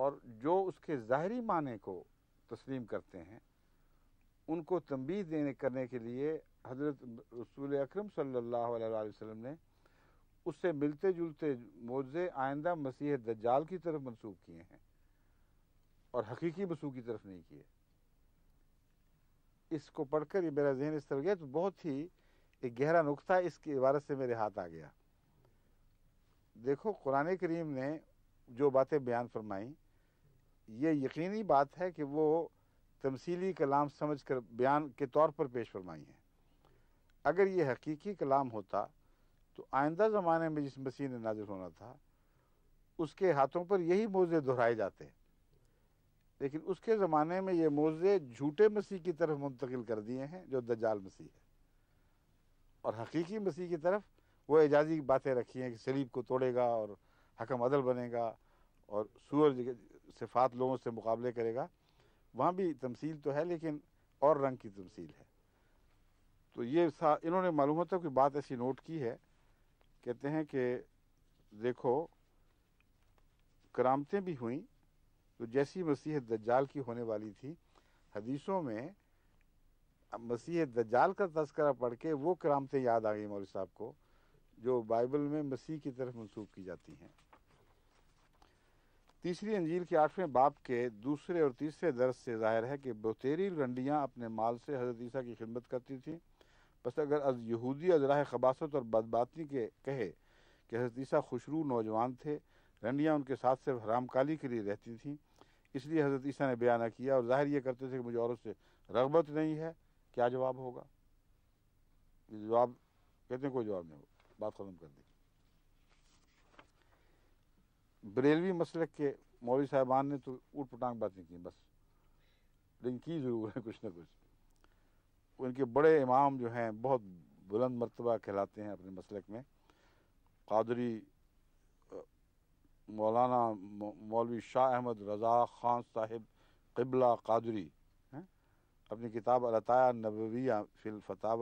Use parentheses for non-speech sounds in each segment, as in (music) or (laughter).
اور جو اس کے ظاہری معنی کو تسلیم کرتے ہیں، ان کو تنبیہ دینے، کرنے کے لیے حضرت رسول اکرم صلی اللہ علیہ وسلم نے اس سے ملتے جلتے موضے آئندہ مسیح دجال کی طرف منسوخ کیے ہیں اور حقیقی مسوخ کی طرف نہیں کیے۔ اس کو پڑھ کر یہ میرا ذہن اس طرح گیا تو بہت ہی ایک گہرا نقطہ اس کی عبارت سے میرے ہاتھ آ گیا۔ دیکھو، قرآن کریم نے جو باتیں بیان فرمائیں یہ یقینی بات ہے کہ وہ تمثیلی کلام سمجھ کر بیان کے طور پر پیش فرمائی ہیں۔ اگر یہ حقیقی کلام ہوتا تو آئندہ زمانے میں جس مسیح نے نازل ہونا تھا، اس کے ہاتھوں پر یہی موزے دہرائے جاتے۔ لیکن اس کے زمانے میں یہ موزے جھوٹے مسیح کی طرف منتقل کر دیے ہیں، جو دجال مسیح ہے۔ اور حقیقی مسیح کی طرف وہ اعجازی باتیں رکھی ہیں کہ سلیب کو توڑے گا اور حکم عدل بنے گا اور سور صفات لوگوں سے مقابلے کرے گا، وہاں بھی تمثیل تو ہے لیکن اور رنگ کی تمثیل ہے۔ تو یہ سا، انہوں نے معلوماتوں کی بات ایسی نوٹ کی ہے، کہتے ہیں کہ دیکھو، کرامتیں بھی ہوئیں، تو جیسی مسیح دجال کی ہونے والی تھی، حدیثوں میں مسیح دجال کا تذکرہ پڑھ کے وہ کرامتیں یاد آ گئی مولوی صاحب کو، جو بائبل میں مسیح کی طرف منسوخ کی جاتی ہیں۔ تیسری انجیل کے آٹھویں باپ کے دوسرے اور تیسرے درس سے ظاہر ہے کہ بہتری رنڈیاں اپنے مال سے حضرت عیسیٰ کی خدمت کرتی تھیں۔ بس اگر از یہودی از راہ خباست اور بدباتی کے کہے کہ حضرت عیسیٰ خوشرو نوجوان تھے، رنڈیاں ان کے ساتھ صرف حرام کالی کے لیے رہتی تھیں۔ اس لیے حضرت عیسیٰ نے بیانہ کیا اور ظاہر یہ کرتے تھے کہ مجھے عورت سے رغبت نہیں ہے۔ کیا جواب ہوگا؟ جواب کہتے ہیں، کوئی جواب نہیں ہوگا۔ بات ختم کر دی۔ بریلوی مسلک کے مولوی صاحبان نے تو اوٹ پٹانگ باتیں کی، بس۔ لیکن کی ضرور ہے؟ (laughs) کچھ نہ کچھ۔ ان کے بڑے امام جو ہیں، بہت بلند مرتبہ کہلاتے ہیں اپنے مسلک میں۔ قادری مولانا مولوی شاہ احمد رضا خان صاحب قبلہ قادری اپنی کتاب الطاع نبویہ فی الفتح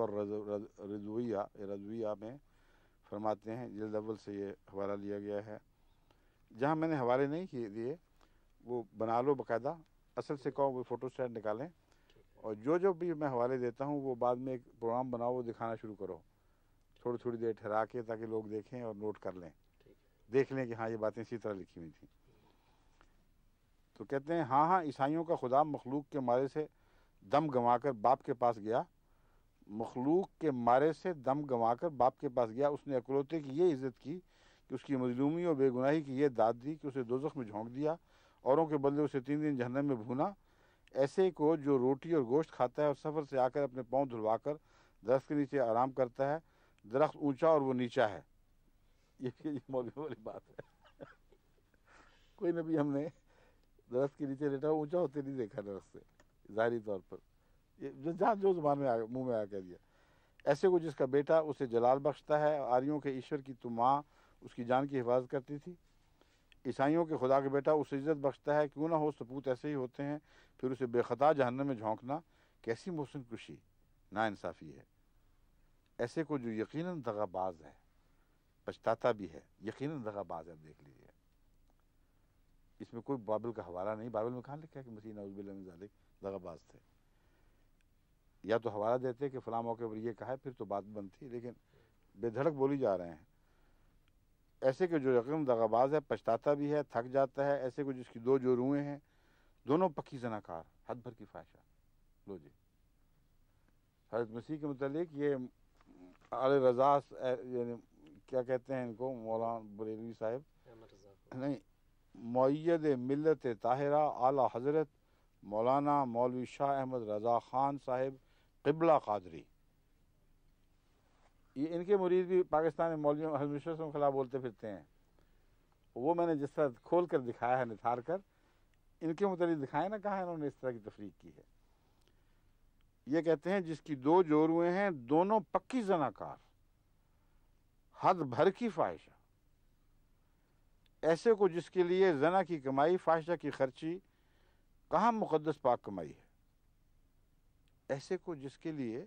رضویہ رضویہ میں فرماتے ہیں۔ جلد اول سے یہ حوالہ لیا گیا ہے۔ جہاں میں نے حوالے نہیں کیے دیے، وہ بنا لو باقاعدہ۔ اصل سے کہو وہ فوٹو اسٹیٹ نکالیں۔ اور جو جو بھی میں حوالے دیتا ہوں، وہ بعد میں ایک پروگرام بناؤ، وہ دکھانا شروع کرو۔ تھوڑی تھوڑی دیر ٹھہرا کے تاکہ لوگ دیکھیں اور نوٹ کر لیں۔ دیکھ لیں کہ ہاں یہ باتیں اسی طرح لکھی ہوئی تھیں۔ تو کہتے ہیں ہاں ہاں عیسائیوں کا خدا مخلوق کے مارے سے دم گنوا کر باپ کے پاس گیا۔ مخلوق کے مارے سے دم گنوا کر باپ کے پاس گیا۔ اس نے اکلوتے کی یہ عزت کی کہ اس کی مظلومی اور بے گناہی کی یہ داد دی کہ اسے دوزخ میں جھونک دیا، اوروں کے بدلے اسے تین دن جہنم میں بھونا۔ ایسے کو جو روٹی اور گوشت کھاتا ہے اور سفر سے آ کر اپنے پاؤں دھلوا کر درخت کے نیچے آرام کرتا ہے، درخت اونچا اور وہ نیچا ہے۔ یہ مولوی والی بات ہے۔ کوئی نبی ہم نے درخت کے نیچے لیٹا، اونچا ہوتے نہیں دیکھا درخت سے، ظاہری طور پر۔ یہ جہاں جو زبان میں منہ میں آ کہہ دیا۔ ایسے کو جس کا بیٹا اسے جلال بخشتا ہے، آریوں کے ایشور کی تو ماں اس کی جان کی حفاظت کرتی تھی۔ عیسائیوں کے خدا کے بیٹا اسے عزت بخشتا ہے، کیوں نہ ہو سپوت ایسے ہی ہوتے ہیں، پھر اسے بے خطا جہنم میں جھونکنا کیسی محسن کشی، نا انصافی ہے۔ ایسے کو جو یقیناً دغا باز ہے، پچھتاتا بھی ہے، یقیناً دغا باز ہے دیکھ لیجیے اس میں کوئی بابل کا حوالہ نہیں، بابل میں کہاں لکھا ہے کہ مسیح نوز ذالک دغا باز تھے؟ یا تو حوالہ دیتے کہ فلاں موقع پر یہ کہا ہے، پھر تو بات بند تھی، لیکن بے دھڑک بولی جا رہے ہیں۔ ایسے کہ جو یقین دغاباز ہے پچھتاتا بھی ہے تھک جاتا ہے ایسے کو جس کی دو جو روئیں ہیں دونوں پکی زناکار حد بھر کی فائشہ لو جی۔ حضرت مسیح کے متعلق یہ علی رضا یعنی کیا کہتے ہیں ان کو؟ مولانا بریلوی صاحب۔ نہیں معید ملت طاہرہ اعلیٰ حضرت مولانا مولوی شاہ احمد رضا خان صاحب قبلہ قادری۔ یہ ان کے مرید بھی پاکستان میں مولوی کے خلاف بولتے پھرتے ہیں۔ وہ میں نے جس طرح کھول کر دکھایا ہے، نتھار کر، ان کے متعلق دکھائے نا کہا انہوں نے اس طرح کی تفریق کی ہے۔ یہ کہتے ہیں جس کی دو جورویں ہیں، دونوں پکی زناکار۔ حد بھر کی فائشہ ایسے کو جس کے لیے زنا کی کمائی فائشہ کی خرچی، کہاں مقدس پاک کمائی ہے؟ ایسے کو جس کے لیے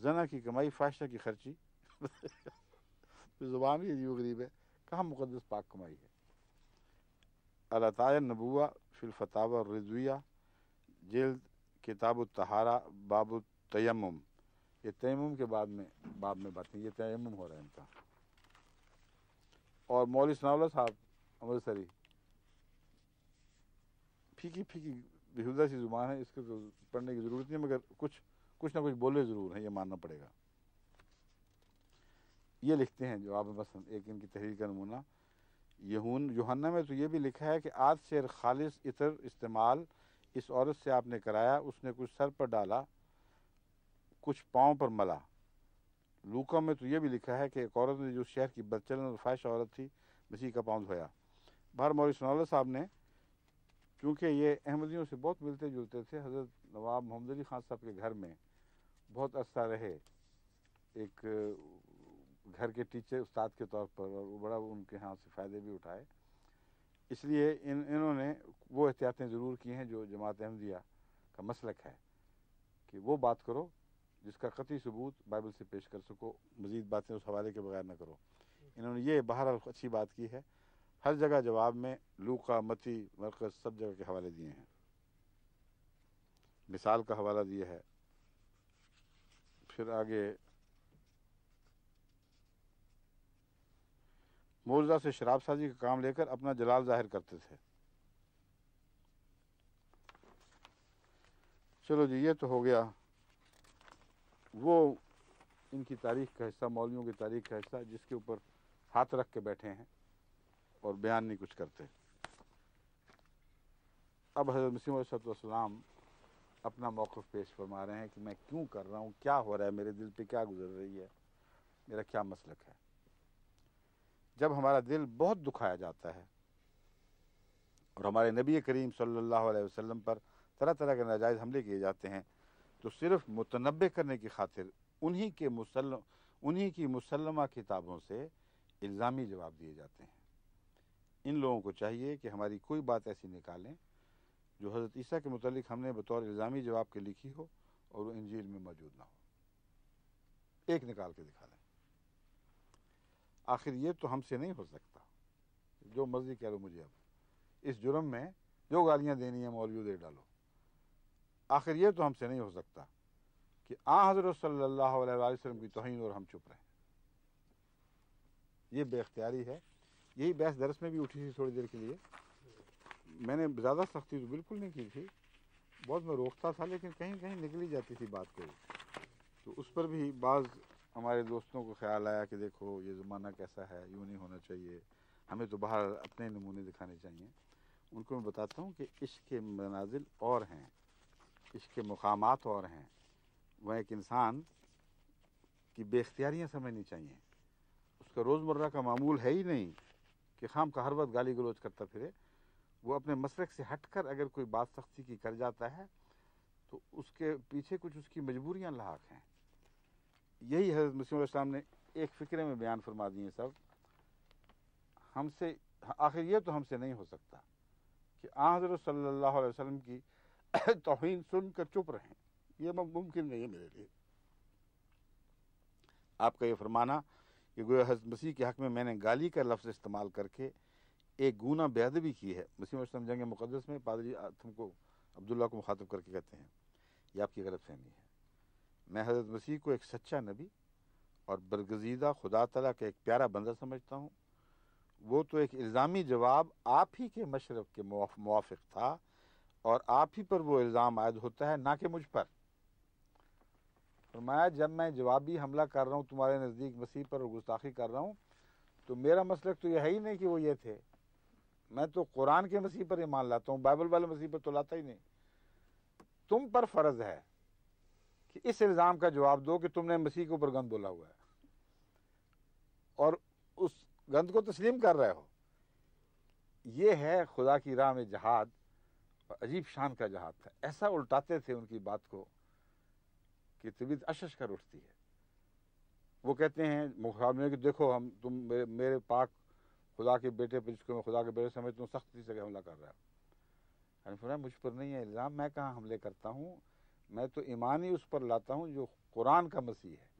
زنا کی کمائی، فاشتہ کی خرچی۔ (laughs) زبان بھی عجیب غریب ہے کہاں مقدس پاک کمائی ہے۔ الطاع نبوہ فی الفتاو رضویہ جلد کتاب الطہارہ، باب التیمم۔ یہ تیمم کے بعد میں باب میں باتیں، یہ تیمم ہو رہا ہے ان کا۔ اور مولوی ثناء صاحب، امرتسری۔ پھیکی پھیکی بہودہ سی زبان ہے، اس کو تو پڑھنے کی ضرورت نہیں مگر کچھ کچھ نہ کچھ بولے ضرور ہیں، یہ ماننا پڑے گا۔ یہ لکھتے ہیں جواب مثلا ایک ان کی تحریر کا نمونہ، یہون یوہنا میں تو یہ بھی لکھا ہے کہ آج سے خالص عطر استعمال اس عورت سے آپ نے کرایا، اس نے کچھ سر پر ڈالا، کچھ پاؤں پر ملا۔ لوکا میں تو یہ بھی لکھا ہے کہ ایک عورت نے جو شہر کی بدچلن اور فائش عورت تھی، مسیح کا پاؤں دھویا۔ بہر مولوی سناللہ صاحب نے، چونکہ یہ احمدیوں سے بہت ملتے جلتے تھے، حضرت نواب محمد علی خان صاحب کے گھر میں بہت عرصہ رہے، ایک گھر کے ٹیچر استاد کے طور پر، اور وہ بڑا ان کے ہاں سے فائدے بھی اٹھائے۔ اس لیے ان، انہوں نے وہ احتیاطیں ضرور کی ہیں جو جماعت احمدیہ کا مسلک ہے، کہ وہ بات کرو جس کا قطعی ثبوت بائبل سے پیش کر سکو، مزید باتیں اس حوالے کے بغیر نہ کرو۔ انہوں نے یہ بہرحال اچھی بات کی ہے، ہر جگہ جواب میں لوکا متی، مرکز، سب جگہ کے حوالے دیے ہیں۔ مثال کا حوالہ دیا ہے۔ پھر آگے موزہ سے شراب سازی کا کام لے کر اپنا جلال ظاہر کرتے تھے۔ چلو جی یہ تو ہو گیا۔ وہ ان کی تاریخ کا حصہ، مولویوں کی تاریخ کا حصہ، جس کے اوپر ہاتھ رکھ کے بیٹھے ہیں اور بیان نہیں کچھ کرتے۔ اب حضرت مسیم علیہ والسلام اپنا موقف پیش فرما رہے ہیں کہ میں کیوں کر رہا ہوں، کیا ہو رہا ہے، میرے دل پہ کیا گزر رہی ہے، میرا کیا مسلک ہے؟ جب ہمارا دل بہت دکھایا جاتا ہے اور ہمارے نبی کریم صلی اللہ علیہ وسلم پر طرح طرح کے ناجائز حملے کیے جاتے ہیں، تو صرف متنبع کرنے کی خاطر انہی کے مسلم انہی کی مسلمہ کتابوں سے الزامی جواب دیے جاتے ہیں۔ ان لوگوں کو چاہیے کہ ہماری کوئی بات ایسی نکالیں جو حضرت عیسیٰ کے متعلق ہم نے بطور الزامی جواب کے لکھی ہو اور وہ انجیل میں موجود نہ ہو۔ ایک نکال کے دکھا لیں۔ آخر یہ تو ہم سے نہیں ہو سکتا۔ جو مرضی کہہ لو مجھے اب۔ اس جرم میں جو گالیاں دینی ہیں مولوی، دے ڈالو۔ آخر یہ تو ہم سے نہیں ہو سکتا کہ آ حضرت صلی اللہ علیہ وسلم کی توہین اور ہم چپ رہیں۔ یہ بے اختیاری ہے۔ یہی بحث درس میں بھی اٹھی تھی تھوڑی دیر کے لیے۔ میں نے زیادہ سختی تو بالکل نہیں کی تھی۔ بہت میں روکتا تھا لیکن کہیں کہیں نکلی جاتی تھی بات کو تو اس پر بھی بعض ہمارے دوستوں کو خیال آیا کہ دیکھو یہ زمانہ کیسا ہے، یوں نہیں ہونا چاہیے۔ ہمیں تو باہر اپنے نمونے دکھانے چاہیے۔ ان کو میں بتاتا ہوں کہ عشق کے منازل اور ہیں۔ عشق کے مقامات اور ہیں۔ وہ ایک انسان کی بے اختیاریاں سمجھنی چاہیے۔ اس کا روزمرہ کا معمول ہے ہی نہیں کہ خام کا ہر وقت گالی گلوچ کرتا پھرے۔ وہ اپنے مسلک سے ہٹ کر اگر کوئی بات سختی کی کر جاتا ہے، تو اس کے پیچھے کچھ اس کی مجبوریاں لاحق ہیں۔ یہی حضرت مسیم علیہ السلام نے ایک فکرے میں بیان فرما دیے سب۔ ہم سے، آخر یہ تو ہم سے نہیں ہو سکتا کہ آ حضرت صلی اللہ علیہ وسلم کی (coughs) توہین سن کر چپ رہیں۔ یہ ممکن نہیں ہے میرے لیے۔ آپ کا یہ فرمانا کہ گویا حضرت مسیح کے حق میں میں نے گالی کا لفظ استعمال کر کے ایک گونا بے ادبی کی ہے۔ مسیم علیہ السلام جنگ مقدس میں پادری تم کو عبداللہ کو مخاطب کر کے کہتے ہیں، یہ آپ کی غلط فہمی ہے۔ میں حضرت مسیح کو ایک سچا نبی اور برگزیدہ خدا تعالیٰ کا ایک پیارا بندہ سمجھتا ہوں۔ وہ تو ایک الزامی جواب آپ ہی کے مشرق کے موافق تھا اور آپ ہی پر وہ الزام عائد ہوتا ہے، نہ کہ مجھ پر۔ فرمایا، جب میں جوابی حملہ کر رہا ہوں، تمہارے نزدیک مسیح پر اور گستاخی کر رہا ہوں، تو میرا مسلک تو یہ ہے ہی نہیں کہ وہ یہ تھے۔ میں تو قرآن کے مسیح پر ایمان لاتا ہوں، بائبل والے مسیح پر تو لاتا ہی نہیں۔ تم پر فرض ہے کہ اس الزام کا جواب دو کہ تم نے مسیح کے اوپر گند بولا ہوا ہے۔ اور اس گند کو تسلیم کر رہے ہو۔ یہ ہے خدا کی راہ میں جہاد، عجیب شان کا جہاد تھا۔ ایسا الٹاتے تھے ان کی بات کو کہ طبیعت اشش کر اٹھتی ہے۔ وہ کہتے ہیں، مقابلے کہ دیکھو ہم، تم میرے پاک خدا کے بیٹے پر جس کو میں خدا کے بیٹے سمجھتا ہوں، سختی سے حملہ کر رہا ہے۔ مجھ پر نہیں ہے الزام، میں کہاں حملے کرتا ہوں؟ میں تو ایمان ہی اس پر لاتا ہوں جو قرآن کا مسیح ہے۔